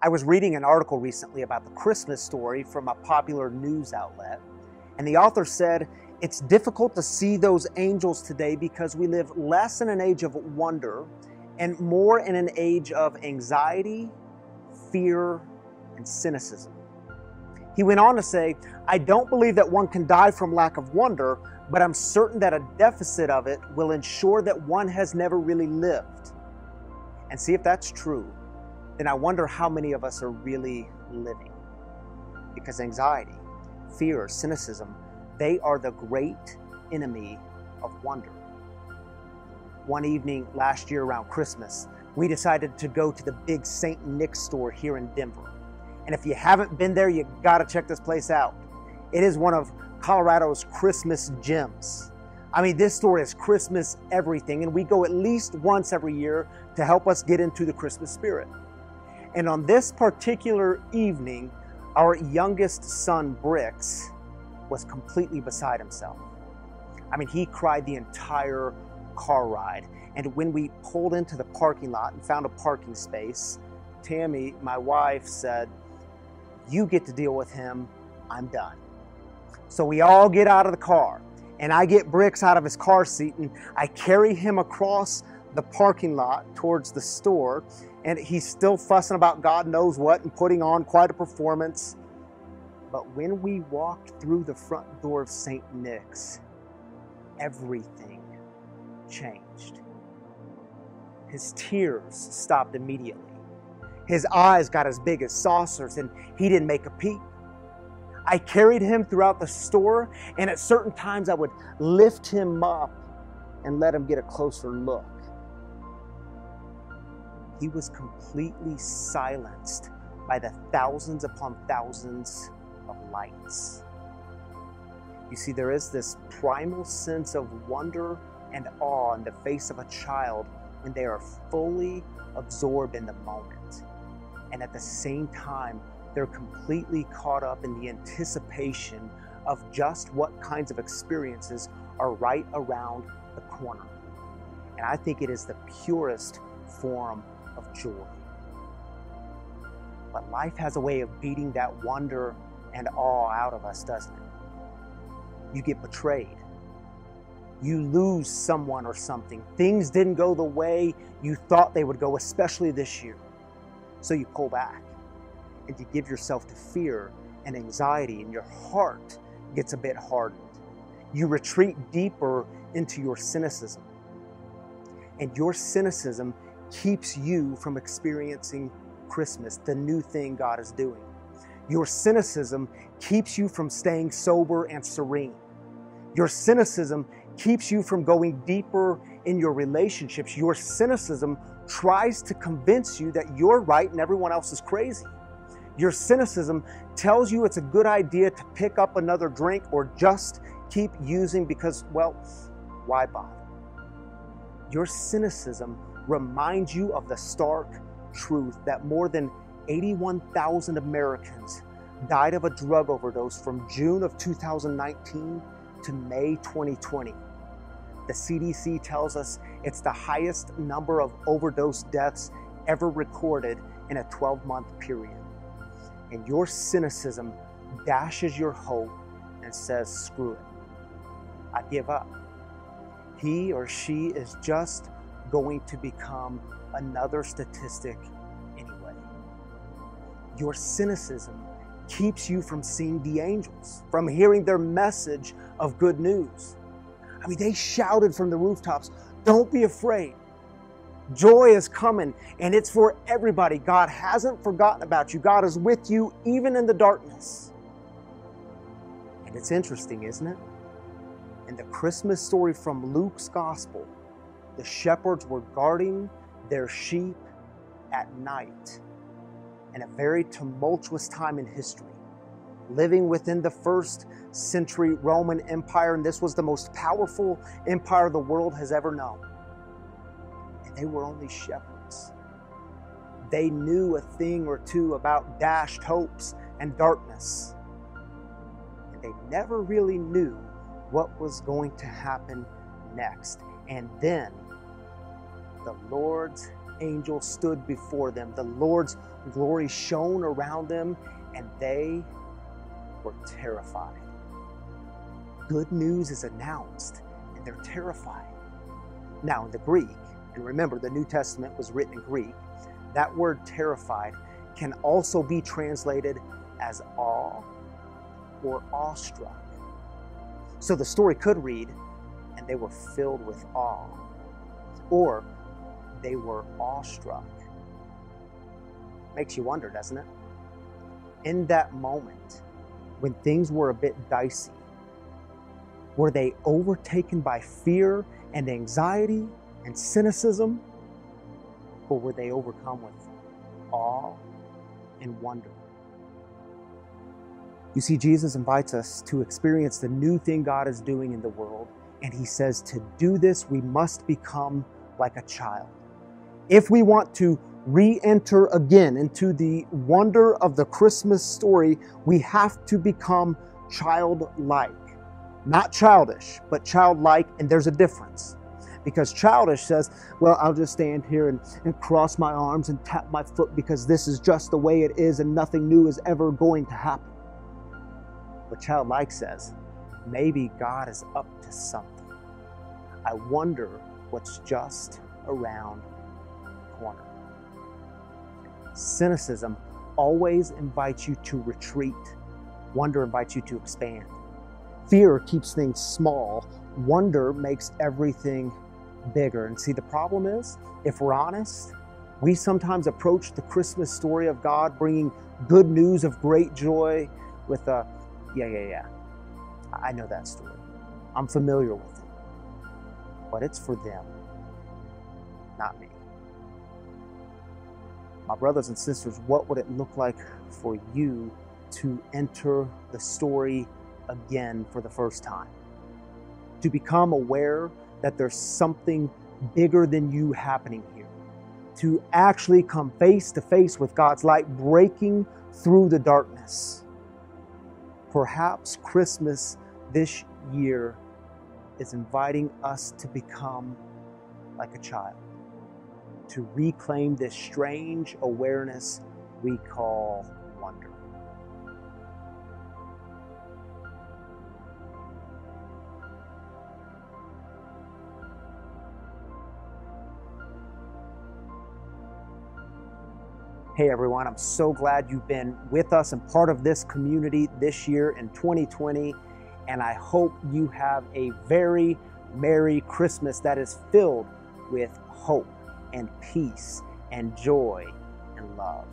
I was reading an article recently about the Christmas story from a popular news outlet, and the author said it's difficult to see those angels today because we live less in an age of wonder and more in an age of anxiety, fear, and cynicism. He went on to say, I don't believe that one can die from lack of wonder, but I'm certain that a deficit of it will ensure that one has never really lived. And see if that's true then I wonder how many of us are really living. Because anxiety, fear, cynicism, they are the great enemy of wonder. One evening last year around Christmas, we decided to go to the big St. Nick's store here in Denver. And if you haven't been there, you gotta check this place out. It is one of Colorado's Christmas gems. I mean, this store is Christmas everything, and we go at least once every year to help us get into the Christmas spirit. And on this particular evening, our youngest son, Bricks, was completely beside himself. I mean, he cried the entire car ride. And when we pulled into the parking lot and found a parking space, Tammy, my wife, said, You get to deal with him. I'm done. So we all get out of the car, and I get Bricks out of his car seat, and I carry him across the parking lot towards the store and he's still fussing about God knows what and putting on quite a performance. But when we walked through the front door of St. Nick's, everything changed. His tears stopped immediately. His eyes got as big as saucers, and he didn't make a peep. I carried him throughout the store, and at certain times I would lift him up and let him get a closer look he was completely silenced by the thousands upon thousands of lights. You see, there is this primal sense of wonder and awe in the face of a child when they are fully absorbed in the moment. And at the same time, they're completely caught up in the anticipation of just what kinds of experiences are right around the corner. And I think it is the purest form of joy. But life has a way of beating that wonder and awe out of us, doesn't it? You get betrayed. You lose someone or something. Things didn't go the way you thought they would go, especially this year. So you pull back and you give yourself to fear and anxiety, and your heart gets a bit hardened. You retreat deeper into your cynicism. And your cynicism keeps you from experiencing Christmas, the new thing God is doing. Your cynicism keeps you from staying sober and serene. Your cynicism keeps you from going deeper in your relationships. Your cynicism tries to convince you that you're right and everyone else is crazy. Your cynicism tells you it's a good idea to pick up another drink or just keep using because, well, why bother? Your cynicism remind you of the stark truth that more than 81,000 Americans died of a drug overdose from June of 2019 to May 2020. The CDC tells us it's the highest number of overdose deaths ever recorded in a 12 month period. And your cynicism dashes your hope and says, screw it. I give up. He or she is just going to become another statistic anyway. Your cynicism keeps you from seeing the angels, from hearing their message of good news. I mean, they shouted from the rooftops, Don't be afraid. Joy is coming, and it's for everybody. God hasn't forgotten about you. God is with you even in the darkness. And it's interesting, isn't it? In the Christmas story from Luke's Gospel, the shepherds were guarding their sheep at night in a very tumultuous time in history, living within the first century Roman Empire, and this was the most powerful empire the world has ever known. And they were only shepherds. They knew a thing or two about dashed hopes and darkness. And they never really knew what was going to happen next. And then the Lord's angel stood before them. The Lord's glory shone around them, and they were terrified. Good news is announced, and they're terrified. Now, in the Greek, and remember the New Testament was written in Greek, that word terrified can also be translated as awe or awestruck. So the story could read, and they were filled with awe, or they were awestruck. Makes you wonder, doesn't it? In that moment, when things were a bit dicey, were they overtaken by fear and anxiety and cynicism? Or were they overcome with awe and wonder? You see, Jesus invites us to experience the new thing God is doing in the world. And he says to do this, we must become like a child. If we want to re enter again into the wonder of the Christmas story, we have to become childlike. Not childish, but childlike, and there's a difference. Because childish says, well, I'll just stand here and, and cross my arms and tap my foot because this is just the way it is and nothing new is ever going to happen. But childlike says, maybe God is up to something. I wonder what's just around corner. Cynicism always invites you to retreat. Wonder invites you to expand. Fear keeps things small. Wonder makes everything bigger. And see, the problem is, if we're honest, we sometimes approach the Christmas story of God bringing good news of great joy with a, yeah, yeah, yeah. I know that story. I'm familiar with it. But it's for them, not me. My brothers and sisters, what would it look like for you to enter the story again for the first time? To become aware that there's something bigger than you happening here. To actually come face to face with God's light breaking through the darkness. Perhaps Christmas this year is inviting us to become like a child, to reclaim this strange awareness we call wonder. Hey everyone, I'm so glad you've been with us and part of this community this year in 2020. And I hope you have a very Merry Christmas that is filled with hope and peace and joy and love.